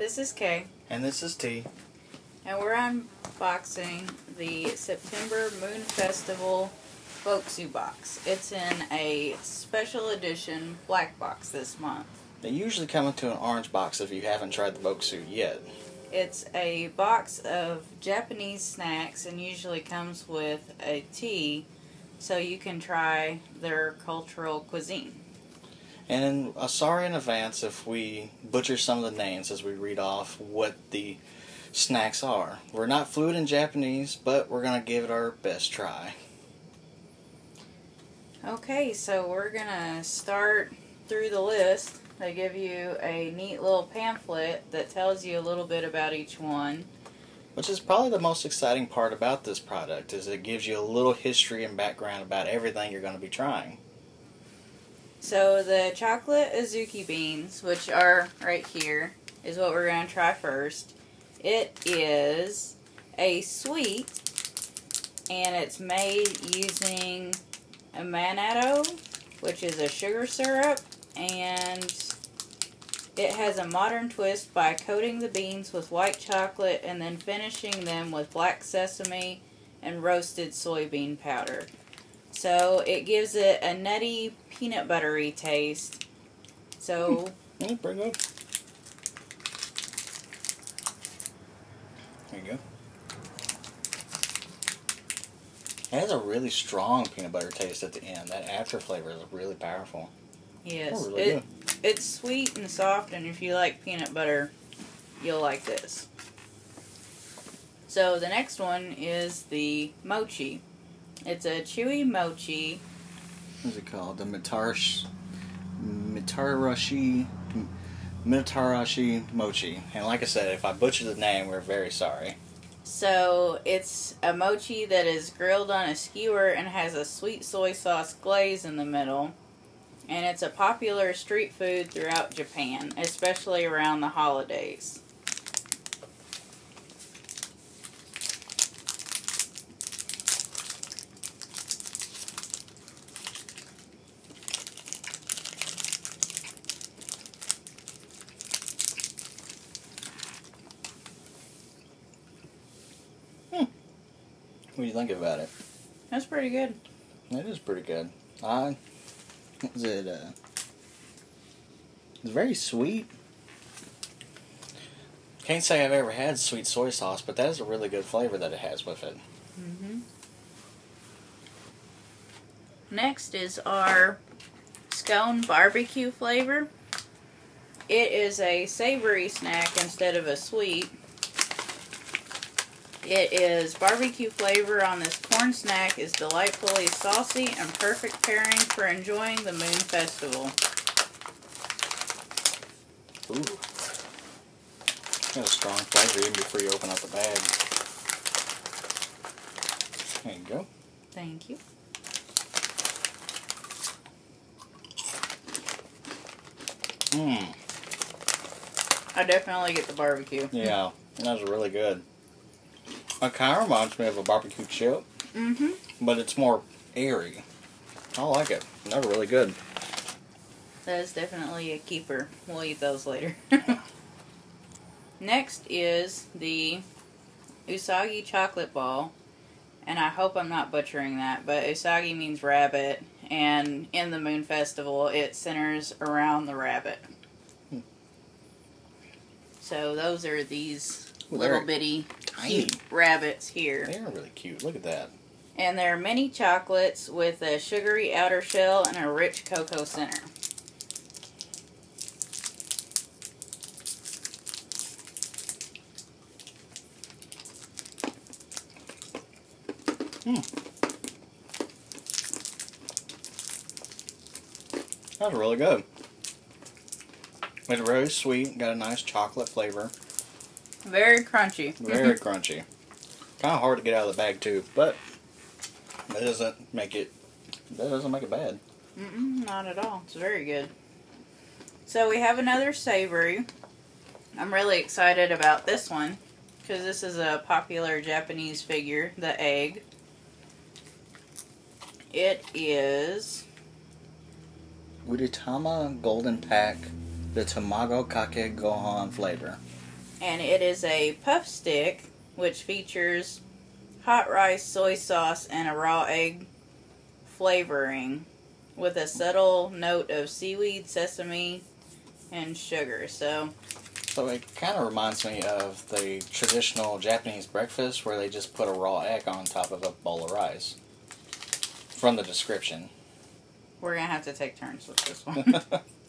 This is Kay, And this is T. and we're unboxing the September Moon Festival Bokksu box. It's in a special edition black box this month. They usually come into an orange box if you haven't tried the Bokksu yet. It's a box of Japanese snacks and usually comes with a tea so you can try their cultural cuisine. And uh, sorry in advance if we butcher some of the names as we read off what the snacks are. We're not fluent in Japanese, but we're going to give it our best try. Okay, so we're gonna start through the list. They give you a neat little pamphlet that tells you a little bit about each one. Which is probably the most exciting part about this product is it gives you a little history and background about everything you're going to be trying. So the chocolate azuki beans, which are right here, is what we're gonna try first. It is a sweet, and it's made using a which is a sugar syrup, and it has a modern twist by coating the beans with white chocolate and then finishing them with black sesame and roasted soybean powder. So it gives it a nutty, peanut buttery taste. So Yeah, pretty good. There you go. It has a really strong peanut butter taste at the end. That after flavor is really powerful. yes, Oh, really it, good. it's sweet and soft, and if you like peanut butter, you'll like this. So the next one is the mochi. It's a chewy mochi. What's it called? The Mitarash, Mitarashi, Mitarashi Mochi. And like I said, if I butcher the name, we're very sorry. So it's a mochi that is grilled on a skewer and has a sweet soy sauce glaze in the middle. And it's a popular street food throughout Japan, especially around the holidays. What do you think about it? That's pretty good. It is pretty good. I is it uh it's very sweet. Can't say I've ever had sweet soy sauce, but that is a really good flavor that it has with it. hmm Next is our scone barbecue flavor. It is a savory snack instead of a sweet. It is barbecue flavor on this corn snack is delightfully saucy and perfect pairing for enjoying the Moon Festival. Ooh. Got a strong flavor even before you open up the bag. There you go. Thank you. Mmm. I definitely get the barbecue. Yeah, that was really good. It kind of reminds me of a barbecue chip, Mm-hmm. but it's more airy. I like it. Was really good. That is definitely a keeper. We'll eat those later. Next is the Usagi chocolate ball. And I hope I'm not butchering that, but Usagi means rabbit. And in the Moon Festival, it centers around the rabbit. Hmm. So those are these little bitty tiny. cute rabbits here. They are really cute. Look at that. And there are many chocolates with a sugary outer shell and a rich cocoa center. Hmm. That was really good. It's really sweet. And got a nice chocolate flavor. Very crunchy. Very crunchy. Kind of hard to get out of the bag too, but that doesn't make it. That doesn't make it bad. Mm-mm, not at all. It's very good. So we have another savory. I'm really excited about this one because this is a popular Japanese figure, the egg. It is Gudetama Golden Pack, the Tamago Kake Gohan flavor. And it is a puff stick which features hot rice, soy sauce, and a raw egg flavoring with a subtle note of seaweed, sesame, and sugar. So, So it kind of reminds me of the traditional Japanese breakfast where they just put a raw egg on top of a bowl of rice. From the description. we're gonna have to take turns with this one.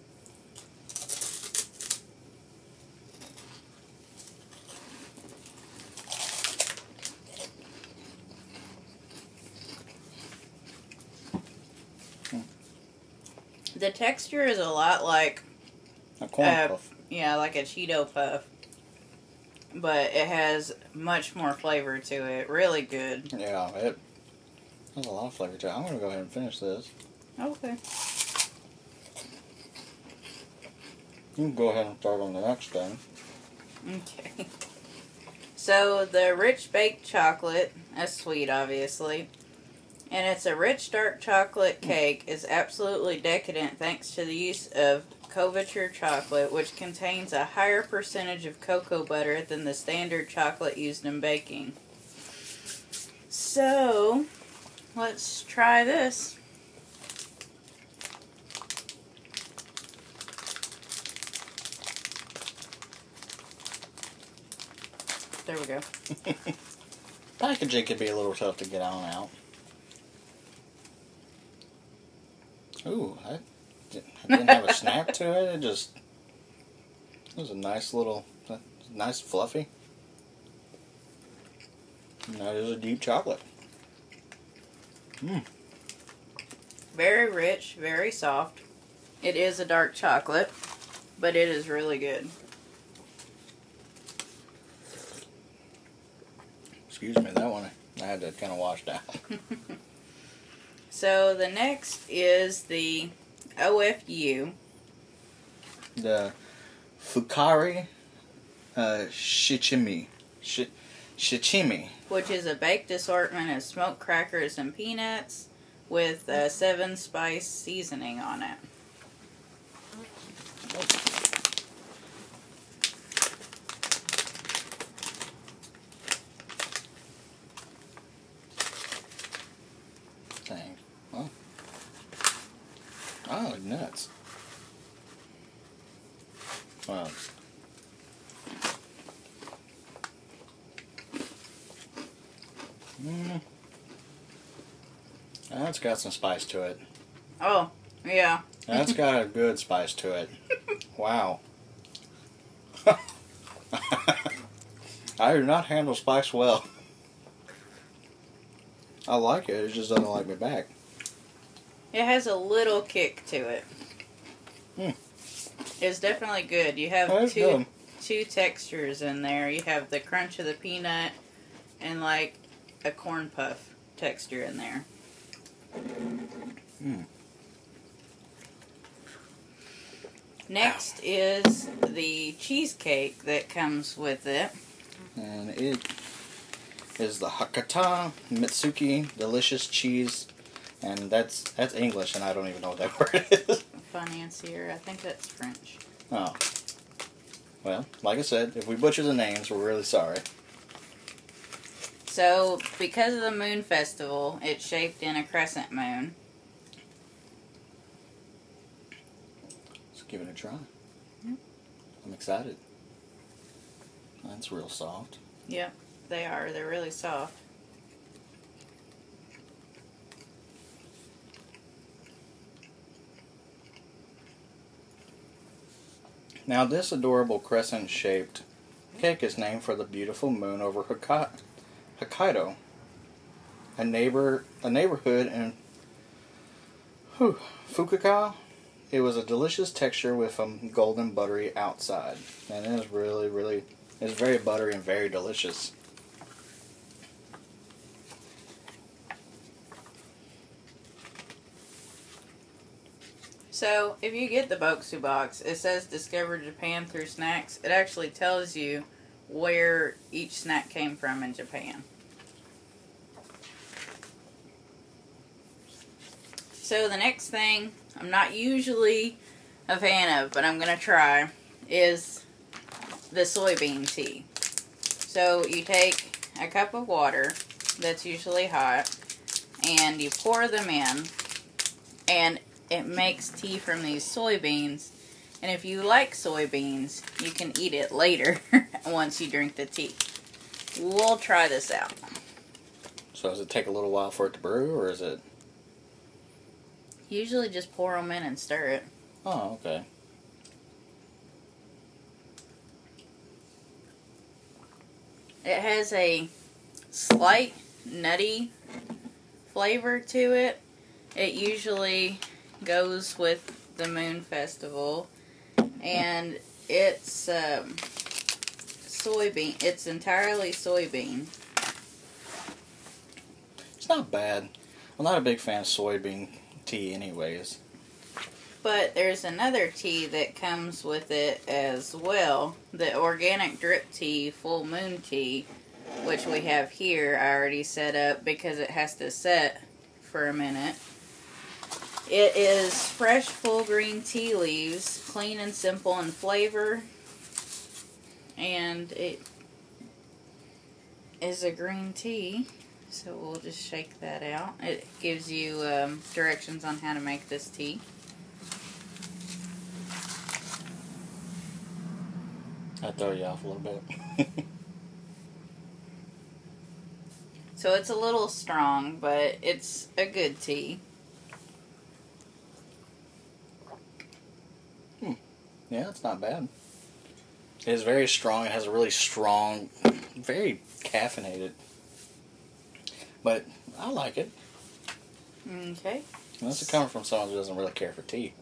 the texture is a lot like a corn Uh, puff. yeah, like a Cheeto puff, but it has much more flavor to it. Really good. Yeah, it has a lot of flavor to it. I'm going to go ahead and finish this. Okay. You can go ahead and start on the next thing. Okay. So the rich baked chocolate, that's sweet, obviously, and it's a rich dark chocolate cake is absolutely decadent thanks to the use of couverture chocolate, which contains a higher percentage of cocoa butter than the standard chocolate used in baking. So, let's try this. There we go. Packaging can be a little tough to get on out. Ooh, it didn't have a snap to it. It just it was a nice little, uh, nice fluffy. And that is a deep chocolate. Mmm. Very rich, very soft. It is a dark chocolate, but it is really good. Excuse me, that one I had to kind of wash down. So the next is the OFU. The Fukari uh, Shichimi. Shi shichimi. which is a baked assortment of smoked crackers and peanuts with a seven spice seasoning on it. Dang. Well. Oh, nuts. Wow. Mm. That's got some spice to it. Oh, yeah. That's got a good spice to it. Wow. I do not handle spice well. I like it, it just doesn't like me back. It has a little kick to it. Hmm. It's definitely good. You have two good. two textures in there. You have the crunch of the peanut and like a corn puff texture in there. Mm. Next is the cheesecake that comes with it. And it is the Hakata Mitsuki Delicious Cheese. And that's that's English, and I don't even know what that word is. Financier, I think that's French. Oh. Well, like I said, if we butcher the names, we're really sorry. So, because of the moon festival, it's shaped in a crescent moon. Let's give it a try. Yeah. I'm excited. That's real soft. Yep, they are. They're really soft. Now, this adorable crescent shaped cake is named for the beautiful moon over Hokka- Hokkaido, a neighbor, a neighborhood in whew, Fukuoka. It was a delicious texture with a golden buttery outside, and it is really, really, it's very buttery and very delicious. So, if you get the Bokksu box, it says Discover Japan through snacks. It actually tells you where each snack came from in Japan. So, the next thing I'm not usually a fan of, but I'm going to try, is the soybean tea. So you take a cup of water that's usually hot and you pour them in and it makes tea from these soybeans and if you like soybeans you can eat it later once you drink the tea we'll try this out So does it take a little while for it to brew, or is it? Usually just pour them in and stir it Oh, okay. it has a slight nutty flavor to it it usually goes with the moon festival and it's um, soybean it's entirely soybean It's not bad. I'm not a big fan of soybean tea, anyways. but there's another tea that comes with it as well. The organic drip tea full moon tea which we have here i already set up because it has to set for a minute. It is fresh full green tea leaves clean and simple in flavor. And it is a green tea so we'll just shake that out it gives you um, directions on how to make this tea I throw you off a little bit. So it's a little strong, but it's a good tea. Hmm. yeah, it's not bad. It is very strong. It has a really strong, very caffeinated. But I like it. Okay. This is coming from someone who doesn't really care for tea.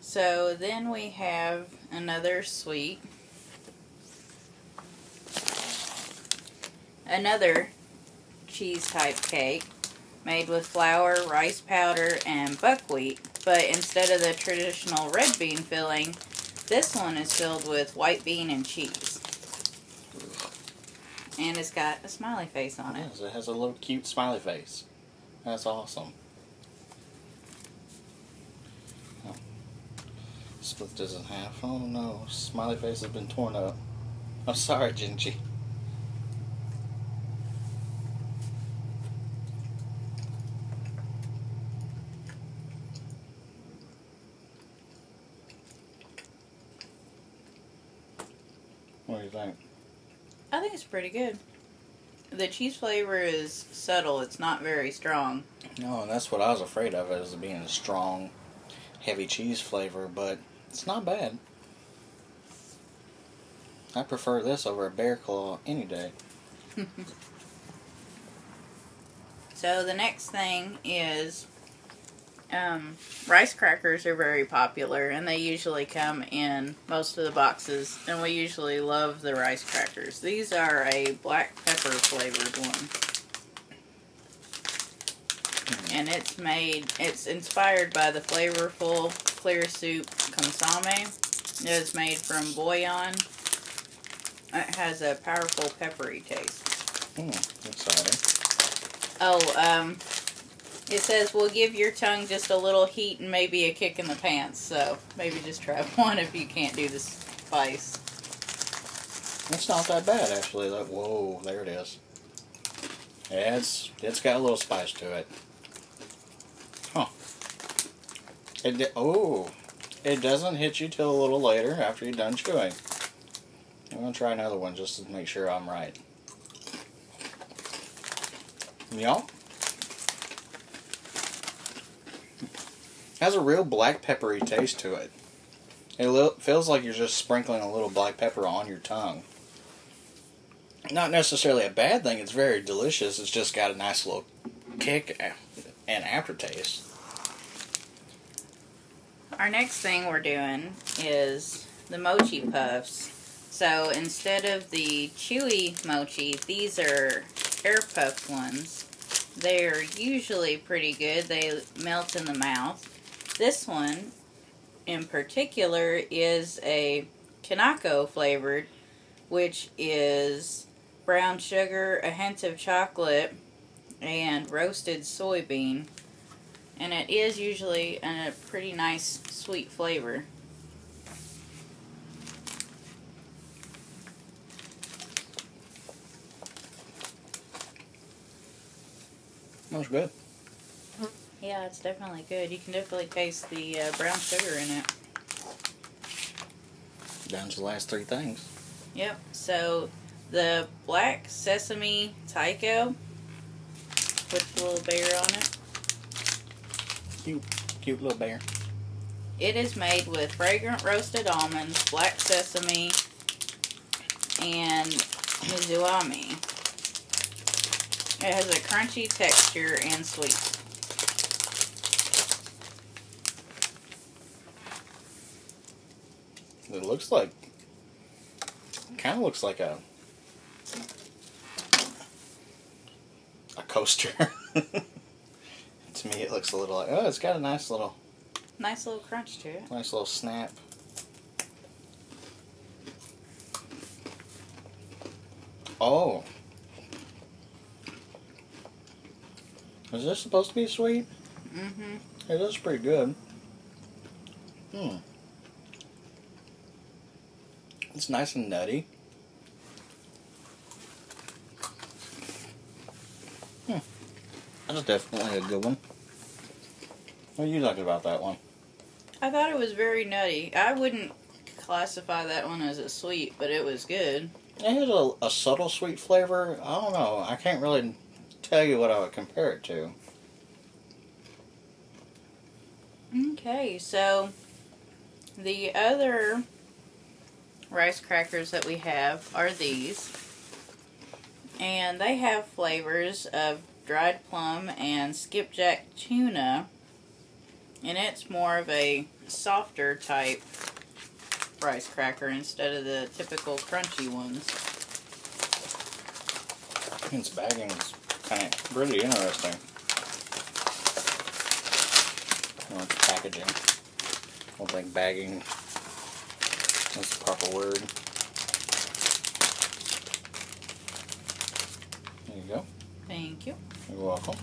So then we have another sweet. Another cheese type cake made with flour, rice powder, and buckwheat. But instead of the traditional red bean filling, this one is filled with white bean and cheese. And it's got a smiley face on it. It has a little cute smiley face. That's awesome. Split this in half. Oh no, smiley face has been torn up. I'm sorry, Gingy. What do you think? I think it's pretty good. The cheese flavor is subtle. It's not very strong. No, and that's what I was afraid of as being a strong, heavy cheese flavor, but it's not bad. I prefer this over a bear claw any day. So the next thing is um, rice crackers are very popular, and they usually come in most of the boxes. And we usually love the rice crackers. These are a black pepper flavored one, and it's made. It's inspired by the flavorful clear soup consomme. It is made from bouillon. It has a powerful peppery taste. Hmm, exciting. Oh, um, it says we'll give your tongue just a little heat and maybe a kick in the pants. So maybe just try one if you can't do the spice. It's not that bad actually. Like, whoa, there it is. Yeah, it's it's got a little spice to it. Huh. It oh, it doesn't hit you till a little later after you're done chewing. I'm gonna try another one just to make sure I'm right. Yup. Has a real black peppery taste to it. It feels like you're just sprinkling a little black pepper on your tongue. Not necessarily a bad thing. It's very delicious. It's just got a nice little kick and aftertaste. Our next thing we're doing is the mochi puffs. So instead of the chewy mochi, these are air puffed ones. They're usually pretty good. They melt in the mouth. This one in particular is a Kanako flavored, which is brown sugar, a hint of chocolate, and roasted soybean. And it is usually a pretty nice sweet flavor. That's good. Yeah, it's definitely good. You can definitely taste the uh, brown sugar in it. Down to the last three things. Yep. So the black sesame taiko with the little bear on it. Cute, cute little bear. It is made with fragrant roasted almonds, black sesame, and mizuami. It has a crunchy texture and sweet. It looks like, kind of looks like a a coaster. to me, it looks a little like oh, it's got a nice little, Nice little crunch to it. nice little snap. Oh, is this supposed to be sweet? Mm-hmm. It is pretty good. Hmm. It's nice and nutty. Hmm. That's definitely a good one. What are you thinking about that one? I thought it was very nutty. I wouldn't classify that one as a sweet, but it was good. It has a, a subtle sweet flavor. I don't know. I can't really tell you what I would compare it to. Okay, so the other rice crackers that we have are these. And they have flavors of dried plum and skipjack tuna. And it's more of a softer type rice cracker instead of the typical crunchy ones. Its bagging is kind of pretty interesting. Well, packaging. I don't think bagging proper word. There you go. Thank you. You're welcome.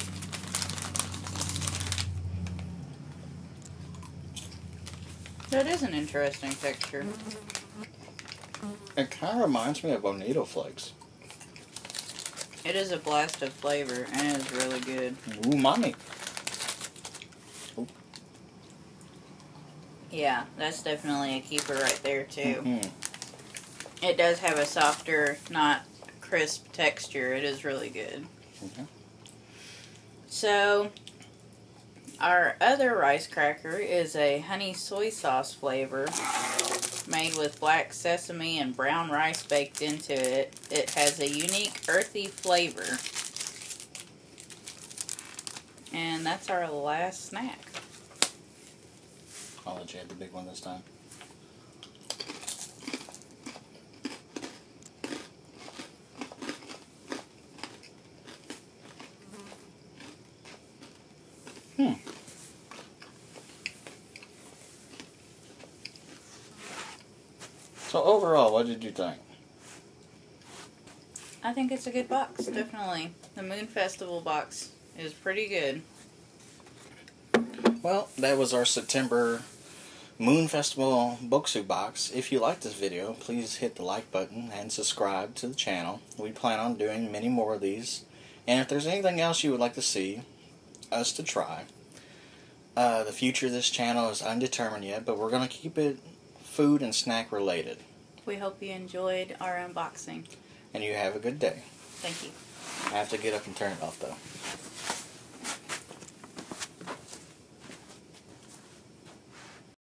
That is an interesting texture. It kind of reminds me of bonito flakes. It is a blast of flavor and it is really good. Umami. Yeah, that's definitely a keeper right there too. Mhm. It does have a softer, not crisp texture. It is really good. Okay. So, our other rice cracker is a honey soy sauce flavor made with black sesame and brown rice baked into it. It has a unique earthy flavor. And that's our last snack. I'll let you have the big one this time. Hmm. So overall, what did you think? I think it's a good box, definitely. The Moon Festival box is pretty good. Well, that was our September Moon Festival Bokksu box. If you like this video, please hit the like button and subscribe to the channel. We plan on doing many more of these. And if there's anything else you would like to see us to try, uh, the future of this channel is undetermined yet, but we're going to keep it food and snack related. We hope you enjoyed our unboxing. And you have a good day. Thank you. I have to get up and turn it off though.